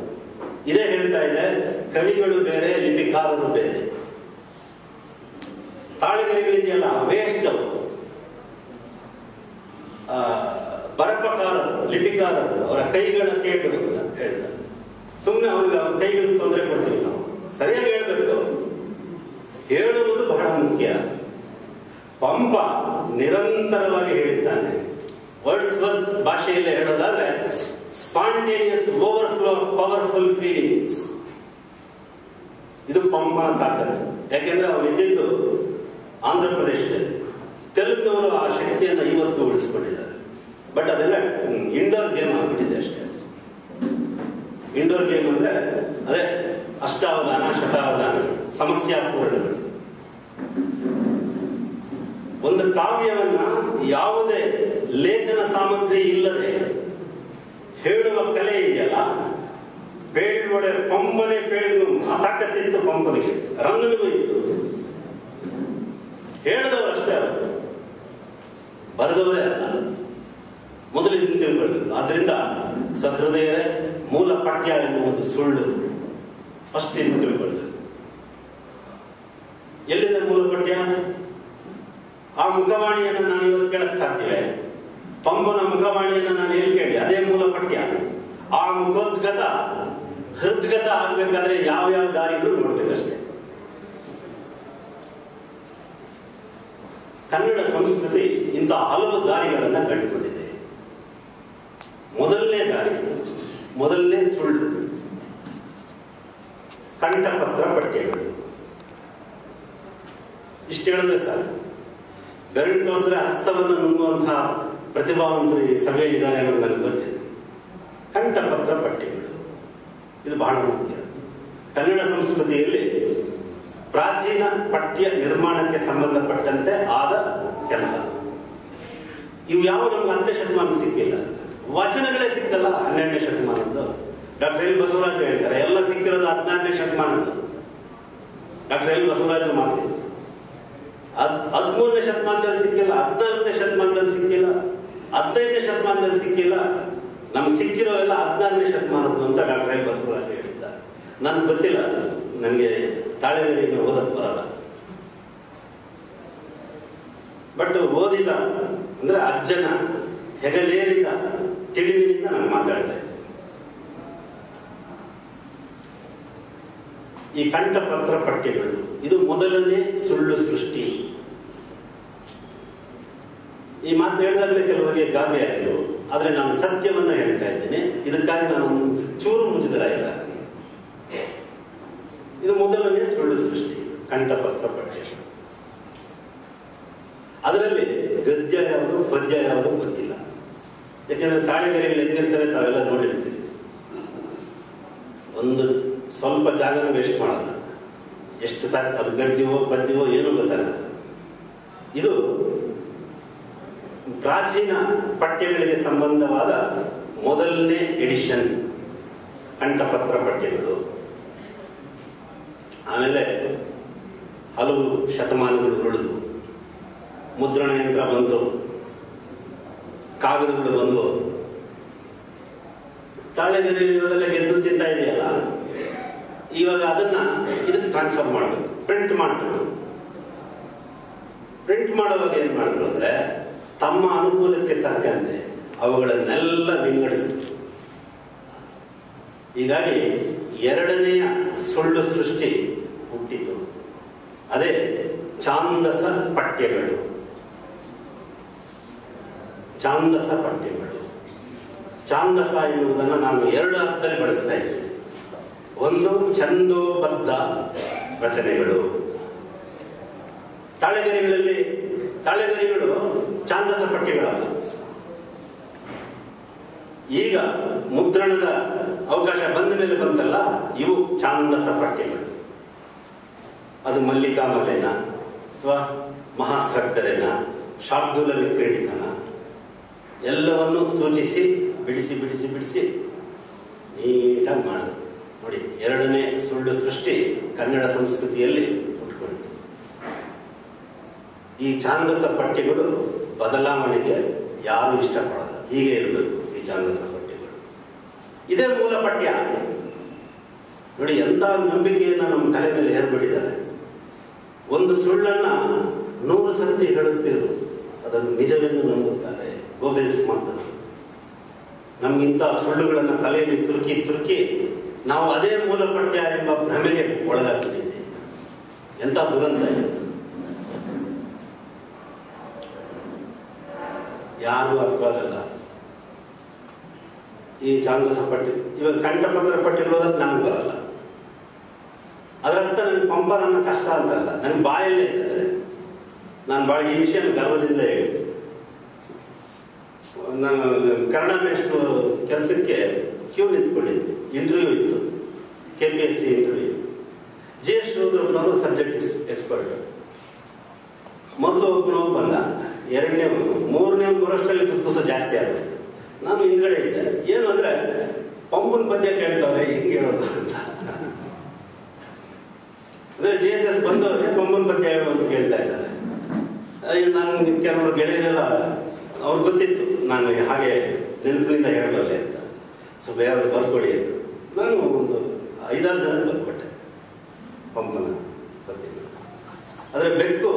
ಇದೇ ಹೇಳ್ತಾ ಇದೆ, ಕವಿಗಳು ಬೇರೆ, ಲಿಪಿಕಾರರು ಬೇರೆ. ತಾಳಿಗೆಗಳಿದೆಯಲ್ಲ ವೇಸ್ಟ್ ಬರಪಕಾರರು, ಲಿಪಿಕಾರರು, ಅವರ ಕೈಗಳ ಕೇಳು ಅಂತ ಹೇಳ್ತಾರೆ. ಸುಮ್ಮನೆ ಅವ್ರಿಗೆ ಅವ್ರ ಕೈಗಳು ತೊಂದರೆ ಕೊಡ್ತೀವಿ ನಾವು ಸರಿಯಾಗಿ ಹೇಳ್ಬೇಕು ಹೇಳುವುದು ಬಹಳ ಮುಖ್ಯ ಪಂಪ ನಿರಂತರವಾಗಿ ಹೇಳಿದ್ದಾನೆ ವರ್ಡ್ಸ್ ವರ್ತ್ ಭಾಷೆಯಲ್ಲಿ ಹೇಳೋದಾದ್ರೆ spontaneous overflow of powerful feelings ಇದು ತಾಕತ್ತು ಯಾಕೆಂದ್ರೆ ಅವನು ಇದ್ದಿದ್ದು ಆಂಧ್ರ ಪ್ರದೇಶದಲ್ಲಿ. ತೆಲುಗಿನವರು ಆ ಶಕ್ತಿಯನ್ನು ಇವತ್ತು ಉಳಿಸಿಕೊಂಡಿದ್ದಾರೆ. ಬಟ್ ಅದೆಲ್ಲ ಇಂಡೋರ್ ಗೇಮ್ ಆಗಿಬಿಟ್ಟಿದೆ ಅಷ್ಟೇ. ಇಂಡೋರ್ ಗೇಮ್ ಅಂದ್ರೆ, ಅದೇ, ಅಷ್ಟಾವಧಾನ, ಶತಾವಧಾನ ಸಮಸ್ಯಾಪೂರ್ಣಗಳು ಒಂದು ಕಾವ್ಯವನ್ನ ಯಾವುದೇ ಲೇಖನ ಸಾಮಗ್ರಿ ಇಲ್ಲದೆ ಹೇಳುವ ಕಲೆ ಇದೆಯಲ್ಲ ಬೇಳ್ವಡೆ ಪಂಬನೆ ಬೇಳ್ಗು ಆ ತಾಕತ್ತಿತ್ತು ಪಂಬನಿಗೆ ರಂಗನಿಗೂ ಇತ್ತು. ಹೇಳಿದವರು ಅಷ್ಟೇ ಅವರು ಬರೆದವರೇ ಅಲ್ಲ. ಮೊದಲು ಇದನ್ನು ತಿಳ್ಕೊಳ್ಬೇಕು. ಆದ್ರಿಂದ ಸಹೃದಯರೇ, ಮೂಲ ಪಠ್ಯ ಎನ್ನುವುದು ಸುಳ್ಳು. ಫಸ್ಟ್ ಇದನ್ನು ತಿಳ್ಕೊಳ್ಬೇಕು ಎಲ್ಲಿದೆ ಮೂಲ ಪಠ್ಯ ಆ ಮುಖವಾಣಿಯನ್ನು ನಾನು ಇವತ್ತು ಕೇಳಕ್ ಸಾಧ್ಯವೇ ಪಂಪನ ಮುಖವಾಣಿಯನ್ನು ನಾನು ಎಲ್ಲಿ ಕೇಳಿ ಅದೇ ಮೂಲ ಪಠ್ಯ ಆ ಮುಖೋದ್ಗತ ಹೃದ್ಗತ ಆಗ್ಬೇಕಾದ್ರೆ ಯಾವ ಯಾವ ದಾರಿಗಳು ನೋಡ್ಬೇಕಷ್ಟೇ ಕನ್ನಡ ಸಂಸ್ಕೃತಿ ಇಂಥ ಹಲವು ದಾರಿಗಳನ್ನು ಕಂಡುಕೊಂಡಿದೆ. ಮೊದಲನೇ ದಾರಿ, ಮೊದಲನೇ ಸುಳ್ಳು. ಕಂಠಪತ್ರ ಪಠ್ಯಗಳು. ಇಷ್ಟು ಹೇಳಿದ್ರೆ ಸರ್ ಬೆರಳು ತೋರಿಸಿದ್ರೆ ಹಸ್ತವನ್ನು ನುಂಗುವಂತಹ ಪ್ರತಿಭಾವಂತರು ಈ ಸಭೆಯಲ್ಲಿದ್ದಾರೆ ಅನ್ನೋದು ನನಗೆ ಗೊತ್ತಿದೆ ಕಂಠಪತ್ರ ಪಠ್ಯಗಳು ಇದು ಬಹಳ ಮುಖ್ಯ ಕನ್ನಡ ಸಂಸ್ಕೃತಿಯಲ್ಲಿ ಪ್ರಾಚೀನ ಪಠ್ಯ ನಿರ್ಮಾಣಕ್ಕೆ ಸಂಬಂಧಪಟ್ಟಂತೆ ಆದ ಕೆಲಸ ಇವು ಯಾವ ನಮ್ಗೆ ಹತ್ತನೇ ಶತಮಾನ ಸಿಕ್ಕಿಲ್ಲ? ವಚನಗಳೇ ಸಿಕ್ಕಲ್ಲ ಹನ್ನೆರಡನೇ ಶತಮಾನದ್ದು ಡಾಕ್ಟರ್ ಎಲ್ ಬಸವರಾಜ್ ಹೇಳ್ತಾರೆ, ಎಲ್ಲ ಸಿಕ್ಕಿರೋದು ಹದಿನಾರನೇ ಶತಮಾನದ್ದು ಡಾಕ್ಟರ್ ಎಲ್ ಬಸವರಾಜ್ ಮಾತಿದ್ರು ಹದ್, ಹದಿಮೂರನೇ ಶತಮಾನದಲ್ಲಿ ಸಿಕ್ಕಿಲ್ಲ, ಹದಿನಾಲ್ಕನೇ ಶತಮಾನದಲ್ಲಿ ಸಿಕ್ಕಿಲ್ಲ, ಹದಿನೈದನೇ ಶತಮಾನದಲ್ಲಿ ಸಿಕ್ಕಿಲ್ಲ. ನಮ್ಗೆ ಸಿಕ್ಕಿರೋ ಎಲ್ಲ ಹದಿನಾರನೇ ಶತಮಾನದ್ದು ಅಂತ ಡಾಕ್ಟರ್ ಎಲ್ ಬಸವರಾಜ್ ಹೇಳಿದ್ದಾರೆ. ನನ್ಗೆ ಗೊತ್ತಿಲ್ಲ, ನನಗೆ ತಾಳೆಗರಿಯನ್ನು ಓದಕ್ಕೆ ಬರಲ್ಲ. ಬಟ್ ಓದಿದ. ಅಂದ್ರೆ ಅಜ್ಜನ ಹೆಗಲೇರಿದ ತಿಳಿವಿನಿಂದ ನಾನು ಮಾತಾಡ್ತಾ ಇದ್ದೆ. ಈ ಕಂಠಪತ್ರ ಪಠ್ಯಗಳು ಇದು ಮೊದಲನೇ ಸುಳ್ಳು ಸೃಷ್ಟಿ. ಈ ಮಾತು ಹೇಳಿದಾಗಲೇ ಕೆಲವರಿಗೆ ಗಾಬರಿ ಆಗಿದ್ರು ಆದರೆ ನಾನು ಸತ್ಯವನ್ನ ಹೇಳ್ತಾ ಇದ್ದೇನೆ. ಇದಕ್ಕಾಗಿ ನಾನು ಚೂರು ಮುಚ್ಚಿದರ ಇಲ್ಲ ಇದು ಮೊದಲನೇ ಸುಳ್ಳು ಸೃಷ್ಟಿ, ಕಂಠಪತ್ರ ಪಠ್ಯ ಅದರಲ್ಲಿ ಗದ್ಯ ಯಾವುದು? ಪದ್ಯ ಯಾವುದು ಗೊತ್ತಿಲ್ಲ. ಯಾಕೆಂದ್ರೆ ತಾಳೆಗರಿಗಳು ಹೆಂಗಿರ್ತವೆ ತಾವೆಲ್ಲ ನೋಡಿರ್ತೀವಿ ಒಂದು ಸ್ವಲ್ಪ ಜಾಗನ ವೇಸ್ಟ್ ಮಾಡಲ್ಲ ಎಷ್ಟು ಸಾಕು ಅದು ಗದ್ದಿವೋ ಪದ್ಯವೋ ಏನೂ ಗೊತ್ತಾಗಲ್ಲ. ಇದು ಪ್ರಾಚೀನ ಪಠ್ಯಗಳಿಗೆ ಸಂಬಂಧವಾದ ಮೊದಲನೇ ಎಡಿಷನ್ ಕಂಠಪತ್ರ ಪಠ್ಯಗಳು. ಆಮೇಲೆ ಹಲವು ಶತಮಾನಗಳು ಉಳಿದು ಮುದ್ರಣ ಯಂತ್ರ ಬಂತು. ಕಾಗದಗಳು ಬಂದು. ತಾಳೆಗರಿರೋದೆಲ್ಲ ಗೆದ್ದು ತಿಂತಾ ಇದೆಯಲ್ಲ? ಇವಾಗ ಅದನ್ನ ಇದಕ್ಕೆ ಟ್ರಾನ್ಸ್ಫರ್ ಮಾಡಬೇಕು. ಪ್ರಿಂಟ್ ಮಾಡಬೇಕು. ಪ್ರಿಂಟ್ ಮಾಡುವಾಗ ಏನು ಮಾಡಿದ್ರು ಅಂದ್ರೆ, ತಮ್ಮ ಅನುಕೂಲಕ್ಕೆ ತಕ್ಕಂತೆ ಅವುಗಳನ್ನೆಲ್ಲ ವಿಂಗಡಿಸಿದ್ರು. ಹೀಗಾಗಿ ಎರಡನೆಯ ಸುಳ್ಳು ಸೃಷ್ಟಿ ಹುಟ್ಟಿತು. ಅದೇ ಚಾಂದಸ ಪಠ್ಯಗಳು. ಛಾಂದಸ ಪಠ್ಯಗಳು. ಚಾಂದಸ ಎನ್ನುವುದನ್ನು ನಾನು ಎರಡು ಅರ್ಥದಲ್ಲಿ ಬಳಸ್ತಾ ಇದ್ದೇನೆ. ಒಂದು ಛಂದೋಬದ್ಧ ರಚನೆಗಳು. ತಾಳೆಗರಿಗಳಲ್ಲಿ, ತಾಳೆಗರಿಗಳು ಚಾಂದಸ ಪಠ್ಯಗಳಲ್ಲ. ಈಗ ಮುದ್ರಣದ ಅವಕಾಶ ಬಂದ ಮೇಲೆ ಬಂತಲ್ಲ, ಇವು ಛಾಂದಸ ಪಠ್ಯಗಳು. ಅದು ಮಲ್ಲಿಕಾ ಮಲೆನ ಅಥವಾ ಮಹಾಸ್ರಕ್ತರೇನ ಶಾರ್ದೂಲ ವಿಕ್ರೀಡಿತನ ಎಲ್ಲವನ್ನು ಸೂಚಿಸಿ, ಬಿಡಿಸಿ ಬಿಡಿಸಿ ಬಿಡಿಸಿ ನೀಟಾಗಿ ಮಾಡಿದ್ರು ನೋಡಿ, ಎರಡನೇ ಸುಳ್ಳು ಸೃಷ್ಟಿ ಕನ್ನಡ ಸಂಸ್ಕೃತಿಯಲ್ಲಿ ಹುಟ್ಕೊಂಡಿತು ಈ ಛಾಂದಸ ಪಠ್ಯಗಳು ಬದಲಾವಣೆಗೆ ಯಾರು ಇಷ್ಟಪಡಲ್ಲ. ಹೀಗೆ ಇರಬೇಕು ಈ ಛಾಂದಸ ಪಠ್ಯಗಳು. ಇದೇ ಮೂಲ ಪಠ್ಯ. ನೋಡಿ, ಎಂಥ ನಂಬಿಕೆಯನ್ನು ನಮ್ಮ ತಲೆ ಮೇಲೆ ಹೇರ್ಬಿಟ್ಟಿದ್ದಾರೆ. ಒಂದು ಸುಳ್ಳನ್ನ ನೂರು ಸರ್ತಿ ಹೇಳುತ್ತಿರು, ಅದನ್ನು ನಿಜವೆಂದು ನಂಬುತ್ತಾರೆ. ಗೋಬೆಲ್ಸ್ ಮಾಡ್ತದೆ ನಮ್ಗಿಂತ ಸುಳ್ಳುಗಳನ್ನು ತಲೆಯಲ್ಲಿ ತುರುಕಿ ತುರುಕಿ ನಾವು ಅದೇ ಮೂಲ ಪಠ್ಯ ಎಂಬ ಭ್ರಮೆಗೆ ಒಳಗಾಗಿದ್ದೇವೆ ಎಂತ ದುರಂತ ಯಾರು ಯಾರಿಗೂ ಅರ್ಥವಾಗಲ್ಲ ಈ ಚಾಂದಸ ಪಟ್ಟಿ ಇವಾಗ ಕಂಠಪತ್ರ ಪಟ್ಟಿ ಓದಕ್ಕೆ ನನಗೆ ಬರಲ್ಲ. ಅದರರ್ಥ ನನಗೆ ಪಂಪ ನನ್ನ ಕಷ್ಟ ಅಂತ ಅಲ್ಲ. ನನಗೆ ಬಾಯಲ್ಲೇ ಇದ್ದಾರೆ. ನಾನು ಭಾಳ ಈ ವಿಷಯ ಗರ್ವದಿಂದ ಹೇಳ್ತೀನಿ. ನಾನು ಕನ್ನಡ ಮೇಷ್ಟ್ರು ಕೆಲಸಕ್ಕೆ ಕ್ಯೂ ನಿಂತ್ಕೊಂಡಿದ್ವಿ ಇಂಟರ್ವ್ಯೂ ಇತ್ತು. K P S C interview G S ರುದ್ರಪ್ಪನವರು subject expert ಮೊದಲು ಒಬ್ಬನು ಬಂದ, ಎರಡನೇ ಮೂರನೇ ಬರೋಷ್ಟರಲ್ಲಿ ಕುಸ್ಕುಸ ಜಾಸ್ತಿ ಆಗೋಯ್ತು ನಾನು ಹಿಂದ್ಗಡೆ ಇದ್ದೆ. ಏನು ಅಂದರೆ, ಪಂಪನ ಪದ್ಯ ಕೇಳ್ತಾವ್ರೆ, ಹೆಂಗೆ ಹೇಳೋದು ಅಂತ. ಅಂದರೆ ಜೆ ಎಸ್ ಎಸ್ ಬಂದವ್ರೆ, ಪಂಪನ ಪದ್ಯ ಹೇಳು ಅಂತ ಕೇಳ್ತಾ ಇದ್ದಾರೆ. ನಾನು ಕೆಲವರು ಗೆಳೆಯರೆಲ್ಲ ಅವ್ರಿಗೆ ಗೊತ್ತಿತ್ತು. ನಾನು ಹಾಗೆ ನೆನಪಿನಿಂದ ಹೇಳಬಲ್ಲೆ ಅಂತ. ಸ್ವಲ್ಪ ಯಾರು ಬರ್ಕೊಡಿ ಅಂತ. ನಾನು ಒಂದು ಐದಾರು ಜನ ಬರ್ಕೊಟ್ಟೆ. ಪಂಪನ ಬಗ್ಗೆ. ಆದರೆ ಬೆಕ್ಕು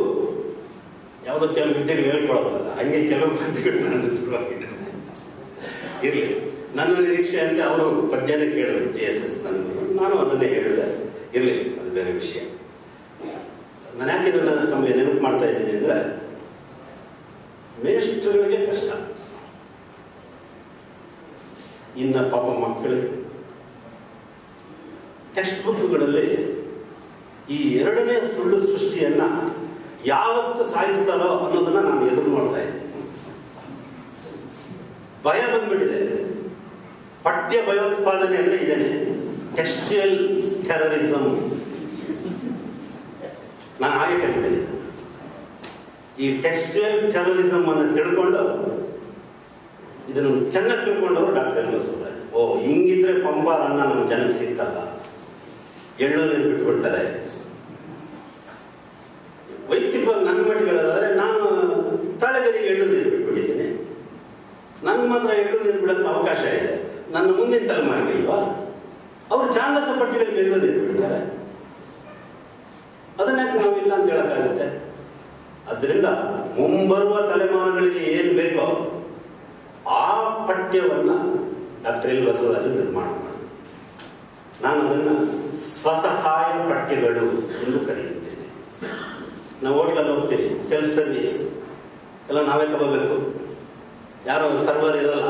ಯಾವುದೋ ಕೆಲವು ವಿದ್ಯೆಗೆ ಹೇಳ್ಕೊಳಬಲ್ಲ ಹಂಗೆ ಕೆಲವು ಪದ್ಯಗಳು ನಾನು ಶುರುವಾಗಿಟ್ಟೆ ಇರಲಿ. ನನ್ನ ನಿರೀಕ್ಷೆ ಅಂತ ಅವರು ಪದ್ಯನೇ ಕೇಳಿದ್ರು. ಜೆ ಎಸ್ ಎಸ್ ನನ್ನ ನಾನು ಅದನ್ನೇ ಹೇಳಿದೆ. ಇರಲಿ, ಅದು ಬೇರೆ ವಿಷಯ. ನಾನು ಯಾಕೆ ಇದನ್ನು ತಮಗೆ ನೆನಪು ಮಾಡ್ತಾ ಇದ್ದೀನಿ ಅಂದರೆ ಮೇಷ್ಟ್ರುಗಳಿಗೆ ಕಷ್ಟ ಇನ್ನು ಪಾಪ ಮಕ್ಕಳಿಗೆ. ಟೆಕ್ಸ್ಟ್ ಬುಕ್ಗಳಲ್ಲಿ ಈ ಎರಡನೇ ಸುಳ್ಳು ಸೃಷ್ಟಿಯನ್ನ ಯಾವತ್ತು ಸಾಯಿಸ್ತಾರೋ ಅನ್ನೋದನ್ನ ನಾನು ಎದುರು ನೋಡ್ತಾ ಇದ್ದೀನಿ. ಭಯ ಬಂದ್ಬಿಟ್ಟಿದೆ. ಪಠ್ಯ ಭಯೋತ್ಪಾದನೆ ಅಂದ್ರೆ ಇದೇನೆ. ಟೆಕ್ಸ್ಚುಯಲ್ ಟೆರರಿಸಂ ನಾನು ಹಾಗೆ ಕಲಿತಿದ್ದೆ ಈ ಟೆಕ್ಸ್ಟೈಲ್ ಟೆರರಿಸಂ ಅನ್ನು ತಿಳ್ಕೊಂಡು ಇದನ್ನು ಚೆನ್ನಾಗಿ ತಿಳ್ಕೊಂಡವರು ಡಾಕ್ಟರ್ ಎಂ ಎಸ್ ಓ, ಹಿಂಗಿದ್ರೆ ಪಂಪಾರ ಅನ್ನ ನಮ್ಮ ಜನಕ್ಕೆ ಸಿಕ್ಕಲ್ಲ. ಎಳ್ಳು ನೀರು ಬಿಟ್ಬಿಡ್ತಾರೆ. ವೈಯಕ್ತಿಕವಾಗಿ ನನ್ನ ಮಟ್ಟಿಗೆ ನಾನು ತಾಳಗರಿಗೆ ಎಳ್ಳು ನೀರು ಬಿಟ್ಬಿಟ್ಟಿದ್ದೀನಿ. ನನ್ಗೆ ಮಾತ್ರ ಎಳ್ಳು ನೀರು ಬಿಡೋಕ್ಕೆ ಅವಕಾಶ ಇದೆ. ನನ್ನ ಮುಂದಿನ ತಲೆಮಾರಿಗೆ ಇಲ್ವಾ ಅವರು ಚಾಂದಸ ಪಟ್ಟಿಗಳಿಗೆ ಎಳ್ಳು ನೀರು ಬಿಡ್ತಾರೆ. ಅದನ್ನೇ ನಾವಿಲ್ಲ ಅಂತ ಹೇಳಕ್ಕಾಗತ್ತೆ? ಅದರಿಂದ ಮುಂಬರುವ ತಲೆಮಾರುಗಳಿಗೆ ಏನು ಬೇಕೋ ಪಠ್ಯವನ್ನ ಡಾಕ್ಟರ್ ಎಲ್ ಬಸವರಾಜು ನಿರ್ಮಾಣ ಮಾಡಿದರು. ನಾನು ಅದನ್ನು ಸ್ವಸಹಾಯ ಪಠ್ಯಗಳು ಎಂದು ಕರೆಯುತ್ತೇನೆ. ನಾವು ಹೋಟ್ಲಲ್ಲಿ ಹೋಗ್ತೀವಿ ಸೆಲ್ಫ್ ಸರ್ವಿಸ್ ಎಲ್ಲ ನಾವೇ ತಗೋಬೇಕು. ಯಾರೋ ಸರ್ವರ್ ಇರಲ್ಲ.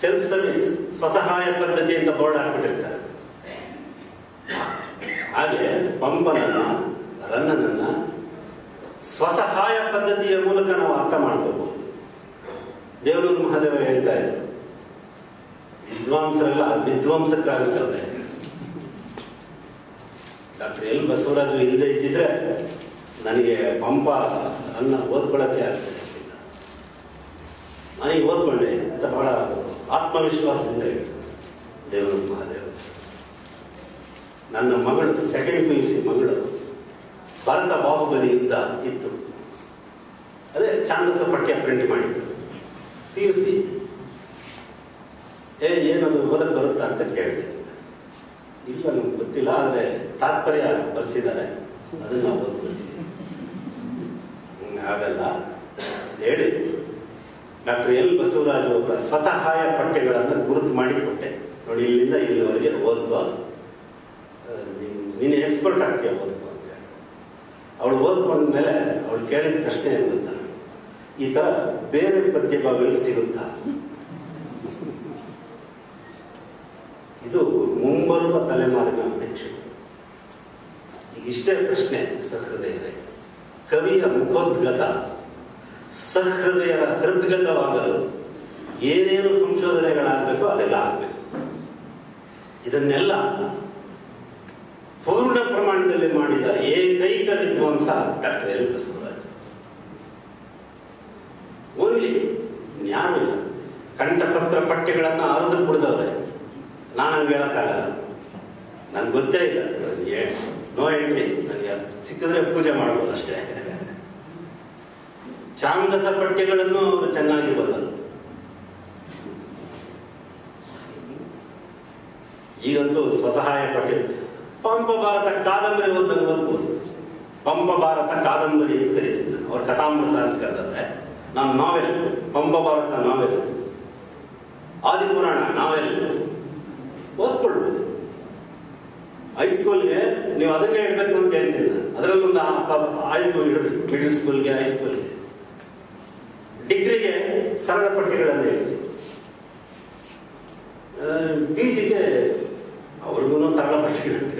ಸೆಲ್ಫ್ ಸರ್ವಿಸ್ ಸ್ವಸಹಾಯ ಪದ್ಧತಿ ಅಂತ ಬೋರ್ಡ್ ಹಾಕ್ಬಿಟ್ಟಿರ್ತಾರೆ. ಹಾಗೆ ಪಂಪನನ್ನ ರನ್ನನನ್ನ ಸ್ವಸಹಾಯ ಪದ್ಧತಿಯ ಮೂಲಕ ನಾವು ಅರ್ಥ ಮಾಡ್ಕೋಬಹುದು. ದೇವನೂರು ಮಹಾದೇವ ಹೇಳ್ತಾ ಇದ್ರು. ವಿದ್ವಾಂಸರೆಲ್ಲ ವಿಧ್ವಂಸಕರಾಗುತ್ತವೆ ಡಾಕ್ಟರ್ ಎಲ್ ಬಸವರಾಜು ಇಲ್ಲದೆ ಇದ್ದಿದ್ರೆ ನನಗೆ ಪಂಪ ಅನ್ನ ಓದ್ಕೊಳ್ಳೋಕ್ಕೆ ಆಗ್ತದೆ ನನಗೆ ಓದ್ಕೊಂಡೆ ಅಂತ ಬಹಳ ಆತ್ಮವಿಶ್ವಾಸದಿಂದ ಹೇಳಿದ್ರು ದೇವರು ಮಹಾದೇವ ನನ್ನ ಮಗಳು ಸೆಕೆಂಡ್ ಪಿ ಯು ಸಿ ಮಗಳು, ಭಾರತ ಬಾಹುಬಲಿ ಯುದ್ಧ ಇತ್ತು. ಅದೇ ಚಾಂದಸ ಪಠ್ಯ ಪ್ರಿಂಟ್ ಮಾಡಿದ್ರು ಪಿ ಯು ಸಿ ಏ, ಏನದು ಓದಕ್ಕೆ ಬರುತ್ತಾ ಅಂತ ಕೇಳಿದೆ. ಇಲ್ಲ, ನಮ್ಗೆ ಗೊತ್ತಿಲ್ಲ, ಆದರೆ ತಾತ್ಪರ್ಯ ಬರೆಸಿದ್ದಾರೆ. ಅದನ್ನ ನಾವು ಓದ್ಕೊಳ್ತೀವಿ ಆಗಲ್ಲ ಹೇಳಿ. ಡಾಕ್ಟರ್ ಎಲ್ ಬಸವರಾಜು ಅವರ ಸ್ವಸಹಾಯ ಪಠ್ಯಗಳನ್ನು ಗುರುತು ಮಾಡಿ ಕೊಟ್ಟೆ ನೋಡಿ, ಇಲ್ಲಿಂದ ಇಲ್ಲಿವರೆಗೆ ಓದ್ಕೋ. ನೀನು ಎಕ್ಸ್ಪರ್ಟ್ ಆಗ್ತೀಯ ಓದ್ಕೋ ಅಂತ ಹೇಳಿ. ಅವಳು ಓದ್ಕೊಂಡ್ಮೇಲೆ, ಅವಳು ಕೇಳಿದ ಪ್ರಶ್ನೆ ಏನು ಗೊತ್ತಾ? ಈ ಥರ ಬೇರೆ ಪದ್ಯ ಭಾಗಗಳು ಸಿಗುತ್ತಾ? ಇದು ಮುಂಬರುವ ತಲೆಮಾರಿನ ಅಪೇಕ್ಷೆ. ಈಗ ಇಷ್ಟೇ ಪ್ರಶ್ನೆ ಸಹೃದಯರೇ. ಕವಿಯ ಮುಖೋದ್ಗತ, ಸಹೃದಯರ ಹೃದ್ಗತವಾಗಲು ಏನೇನು ಸಂಶೋಧನೆಗಳಾಗಬೇಕು ಅದೆಲ್ಲ ಆಗಬೇಕು. ಇದನ್ನೆಲ್ಲ ಪೂರ್ಣ ಪ್ರಮಾಣದಲ್ಲಿ ಮಾಡಿದ ಏಕೈಕ ವಿದ್ವಾಂಸ ಡಾಕ್ಟರ್ ಎಲ್ ಬಸವರಾಜ್ ಕಂಠಪತ್ರ ಪಠ್ಯಗಳನ್ನು ಅರ್ದು ಕುಡಿದವ್ರೆ. ನಾನು ಹಂಗೆ ಹೇಳಕ್ಕಾಗಲ್ಲ. ನನ್ಗೆ ಗೊತ್ತೇ ಇಲ್ಲ. ನನಗೆ ನೋ ಎಂಟ್ರಿ. ನನಗೆ ಸಿಕ್ಕಿದ್ರೆ ಪೂಜೆ ಮಾಡ್ಬೋದು ಅಷ್ಟೇ. ಛಾಂದಸ ಪಠ್ಯಗಳನ್ನು ಅವರು ಚೆನ್ನಾಗಿ ಬಲ್ಲರು ಈಗಂತೂ ಸ್ವಸಹಾಯ ಪಠ್ಯ. ಪಂಪ ಭಾರತ ಕಾದಂಬರಿ ಓದಂಗೆ ಬರ್ಬೋದು ಪಂಪ ಭಾರತ ಕಾದಂಬರಿ ಅಂತ ಕರೀತಿದ್ದ. ಅವ್ರ ಕಥಾಮೃತ ಅಂತ ಕರೆದವ್ರೆ. ನಾನು ನಾವೆಲ್. ಪಂಪ ಭಾರತ ನಾವೆಲ್. ಆದಿಪುರಾಣ ನಾವೆಲ್ಲ ಓದ್ಕೊಳ್ಬೋದು. ಹೈಸ್ಕೂಲ್ಗೆ ನೀವು ಅದನ್ನೇ ಇಡಬೇಕು ಅಂತ ಹೇಳ್ತೀನಿ ಅದರಲ್ಲೊಂದು ಆಯ್ತು ಇಡಬೇಕು ಮಿಡಲ್ ಸ್ಕೂಲ್ಗೆ ಹೈಸ್ಕೂಲ್ಗೆ ಡಿಗ್ರಿಗೆ ಸರಳ ಪಠ್ಯಗಳನ್ನು ಹೇಳಿ. ಪಿ ಜಿಗೆ ಅವ್ರಿಗೂ ಸರಳ ಪಠ್ಯಗಳನ್ನು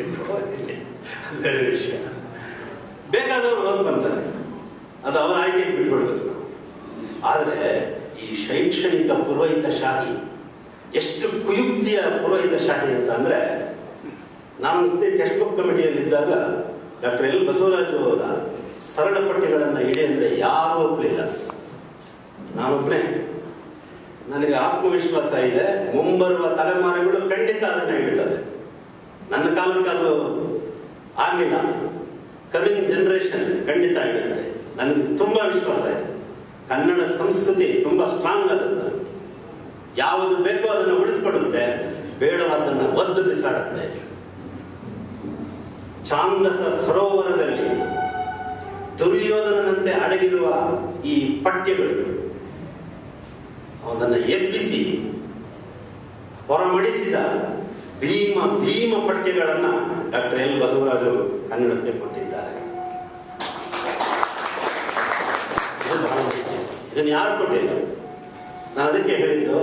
ವಿಷಯ. ಬೇಕಾದವರು ಓದ್ ಬಂತಾರೆ. ಅದು ಅವರ ಆಯ್ಕೆಗೆ ಬಿಟ್ಬಿಡ್ಬೇಕು. ಆದರೆ ಈ ಶೈಕ್ಷಣಿಕ ಪುರೋಹಿತ ಶಾಹಿ ಎಷ್ಟು ಕುಯುಕ್ತಿಯ ಪುರೋಹಿತ ಶಾಹಿ ಅಂತ ಅಂದ್ರೆ, ನಾನು ಸತಿ ಟೆಕ್ಸ್ಟ್ ಬುಕ್ ಕಮಿಟಿಯಲ್ಲಿದ್ದಾಗ ಡಾಕ್ಟರ್ ಎಲ್ ಬಸವರಾಜು ಅವರ ಸರಳ ಪಠ್ಯಗಳನ್ನು ಇಡಿ ಅಂದರೆ ಯಾರೂ ಒಪ್ಪಲಿಲ್ಲ. ನಾನೊಬ್ಬನೇ ನನಗೆ ಆತ್ಮವಿಶ್ವಾಸ ಇದೆ, ಮುಂಬರುವ ತಲೆಮಾರುಗಳು ಖಂಡಿತ ಅದನ್ನು ಇಡುತ್ತದೆ ನನ್ನ ಕಾಲಕ್ಕೆ ಅದು ಆಗಲಿಲ್ಲ. ಕಮಿಂಗ್ ಜನರೇಷನ್ ಖಂಡಿತ ಇಡುತ್ತೆ ನನಗೆ ತುಂಬಾ ವಿಶ್ವಾಸ ಇದೆ. ಕನ್ನಡ ಸಂಸ್ಕೃತಿ ತುಂಬಾ ಸ್ಟ್ರಾಂಗ್ ಅದನ್ನ ಯಾವುದು ಬೇಕೋ ಅದನ್ನು ಉಳಿಸ್ಕೊಡುತ್ತೆ ಬೇಡವಾದನ್ನ ಒದ್ದು ಬಿಸಾಡುತ್ತೆ. ಚಾಂದಸ ಸರೋವರದಲ್ಲಿ ದುರ್ಯೋಧನನಂತೆ ಅಡಗಿರುವ ಈ ಪಠ್ಯಗಳು, ಅವನನ್ನು ಎಬ್ಬಿಸಿ, ಹೊರಮಡಿಸಿದ ಭೀಮ ಭೀಮ ಪಠ್ಯಗಳನ್ನ ಡಾಕ್ಟರ್ ಎಲ್ ಬಸವರಾಜರು ಕನ್ನಡಕ್ಕೆ ಕೊಟ್ಟಿದ್ದಾರೆ. ಇದನ್ನು ಯಾರು ಕೊಟ್ಟಿಲ್ಲ? ನಾನು ಅದಕ್ಕೆ ಹೇಳಿದ್ದು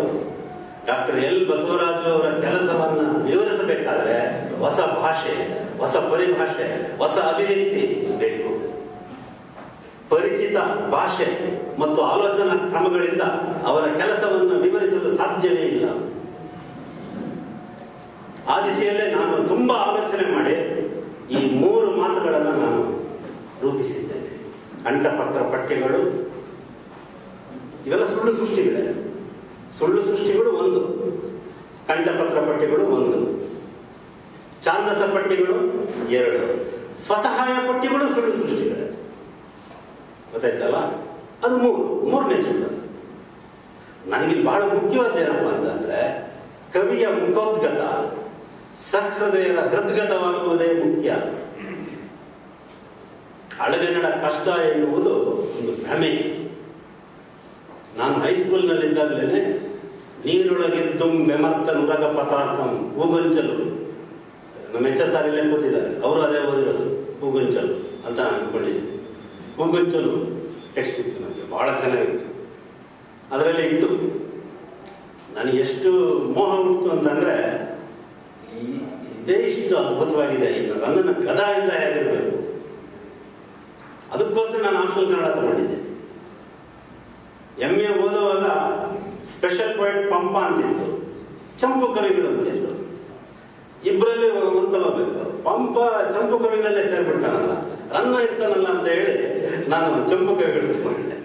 ಡಾಕ್ಟರ್ ಎಲ್ ಬಸವರಾಜು ಅವರ ಕೆಲಸವನ್ನ ವಿವರಿಸಬೇಕಾದ್ರೆ ಹೊಸ ಭಾಷೆ, ಹೊಸ ಪರಿಭಾಷೆ, ಹೊಸ ಅಭಿವ್ಯಕ್ತಿ ಬೇಕು. ಪರಿಚಿತ ಭಾಷೆ ಮತ್ತು ಆಲೋಚನಾ ಕ್ರಮಗಳಿಂದ ಅವರ ಕೆಲಸವನ್ನು ವಿವರಿಸಲು ಸಾಧ್ಯವೇ ಇಲ್ಲ. ಆ ದಿಸೆಯಲ್ಲೇ ನಾನು ತುಂಬಾ ಆಲೋಚನೆ ಮಾಡಿ ಈ ಮೂರು ಮಾತುಗಳನ್ನು ನಾನು ರೂಪಿಸಿದ್ದೇನೆ. ಅಂಟಪತ್ರ ಪಠ್ಯಗಳು, ಇವೆಲ್ಲ ಸುಳ್ಳು ಸೃಷ್ಟಿಗಳೇ. ಸುಳ್ಳು ಸೃಷ್ಟಿಗಳು ಒಂದು. ಕಂಠಪತ್ರ ಪಠ್ಯಗಳು ಒಂದು. ಛಾಂದಸ ಪಠ್ಯಗಳು ಎರಡು. ಸ್ವಸಹಾಯ ಪಟ್ಟಿಗಳು ಸುಳ್ಳು ಸೃಷ್ಟಿಗಳು. ಗೊತ್ತಾಯ್ತಲ್ಲ? ಅದು ಮೂರು. ಮೂರನೇ ಸುಳ್ಳು ನನಗೆ ಬಹಳ ಮುಖ್ಯವಾದ ಏನಪ್ಪ ಅಂತಂದ್ರೆ, ಕವಿಯ ಮುಖೋದ್ಗತ, ಸಹೃದಯದ ಹೃದ್ಗತವಾಗುವುದೇ ಮುಖ್ಯ. ಹಳಗನ್ನಡ ಕಷ್ಟ ಎನ್ನುವುದು ಒಂದು ಭ್ರಮೆ. ನಾನು ಹೈಸ್ಕೂಲ್ನಲ್ಲಿದ್ದಾಗಲೇ ನೀರೊಳಗಿದ್ದು ಬೆಮರ್ತ ನುರಗ ಪತಾಕಂ ಹೂಗೊಂಚಲು ನಮ್ಮ ಎಚ್ ಎಸ್ ಆರ್ ಇಲ್ಲೇ ಕೂತಿದ್ದಾರೆ. ಅವರು ಅದೇ ಓದಿರೋದು ಹೂಗೊಂಚಲು ಅಂತ ನಾನು ಅನ್ಕೊಂಡಿದ್ದೀನಿ ಹೂಗೊಂಚಲು ಟೆಕ್ಸ್ಟ್ ಇತ್ತು ನನಗೆ ಭಾಳ ಚೆನ್ನಾಗಿತ್ತು. ಅದರಲ್ಲಿ ಇತ್ತು ನನಗೆ ಎಷ್ಟು ಮೋಹ ಉಂಟು ಅಂತಂದ್ರೆ ಇದೇ ಇಷ್ಟು ಅದ್ಭುತವಾಗಿದೆ, ಇನ್ನು ನನ್ನನ್ನು ಇಂದ ಹೇಗಿರಬೇಕು ಅದಕ್ಕೋಸ್ಕರ ನಾನು ಆಪ್ಷನ್ ಕನ್ನಡ ತಗೊಂಡಿದ್ದೆ ಎಂ ಎ ಓದುವಾಗ ಸ್ಪೆಷಲ್ ಪಾಯಿಂಟ್ ಪಂಪ ಅಂತಿತ್ತು. ಚಂಪು ಕವಿಗಳು ಅಂತಿತ್ತು. ಇಬ್ಬರಲ್ಲಿ ಒಂದು ಬೇಕು. ಪಂಪ ಚಂಪು ಕವಿಗಳಲ್ಲೇ ಸೇರ್ಬಿಡ್ತಾನಲ್ಲ. ರನ್ನ ಇರ್ತಾನಲ್ಲ ಅಂತ ಹೇಳಿ ನಾನು ಚಂಪು ಕವಿಗಳು ಮಾಡಿದೆ.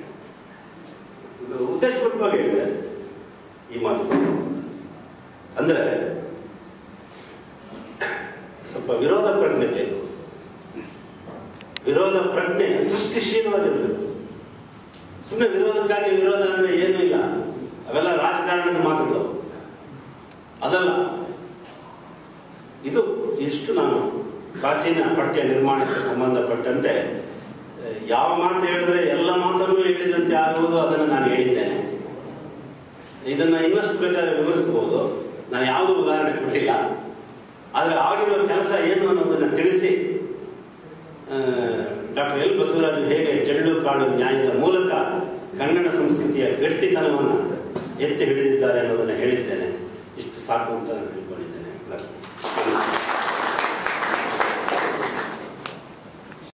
ಇದು ಉದ್ದೇಶಪೂರ್ವಕವಾಗಿ ಹೇಳಿದೆ. ಈ ಮಾತು ಅಂದ್ರೆ, ಸ್ವಲ್ಪ ವಿರೋಧ ಪ್ರಜ್ಞೆ ಬೇಕು. ವಿರೋಧ ಪ್ರಜ್ಞೆ ಸೃಷ್ಟಿಶೀಲವಾಗಿರಬೇಕು. ಸುಮ್ಮನೆ ವಿರೋಧಕ್ಕಾಗಿ ವಿರೋಧ ಅಂದ್ರೆ ಏನೂ ಇಲ್ಲ. ಅವೆಲ್ಲ ರಾಜಕಾರಣದ ಮಾತುಗಳು. ಅದಲ್ಲ, ಇದು ಇಷ್ಟು ನಾನು ಪ್ರಾಚೀನ ಪಠ್ಯ ನಿರ್ಮಾಣಕ್ಕೆ ಸಂಬಂಧಪಟ್ಟಂತೆ ಯಾವ ಮಾತು ಹೇಳಿದ್ರೆ ಎಲ್ಲ ಮಾತನ್ನು ಹೇಳಿದಂತೆ ಆಗುವುದು ಅದನ್ನು ನಾನು ಹೇಳಿದ್ದೇನೆ. ಇದನ್ನ ಇನ್ನಷ್ಟು ಬೇಕಾದ್ರೆ ವಿವರಿಸಬಹುದು. ನಾನು ಯಾವುದೂ ಉದಾಹರಣೆ ಕೊಟ್ಟಿಲ್ಲ. ಆದರೆ ಆಗಿರುವ ಕೆಲಸ ಏನು ಅನ್ನೋದನ್ನು ತಿಳಿಸಿ ಡಾಕ್ಟರ್ ಎಲ್. ಬಸವರಾಜು ಹೇಗೆ ಚೆಳ್ಳು ಕಾಡು ನ್ಯಾಯದ ಮೂಲಕ ಕನ್ನಡ ಸಂಸ್ಕೃತಿಯ ಗಟ್ಟಿತನವನ್ನು ಎತ್ತಿ ಹಿಡಿದಿದ್ದಾರೆ ಅನ್ನೋದನ್ನು ಹೇಳಿದ್ದೇನೆ. ಇಷ್ಟು ಸಾಕು ಅಂತ ನಾನು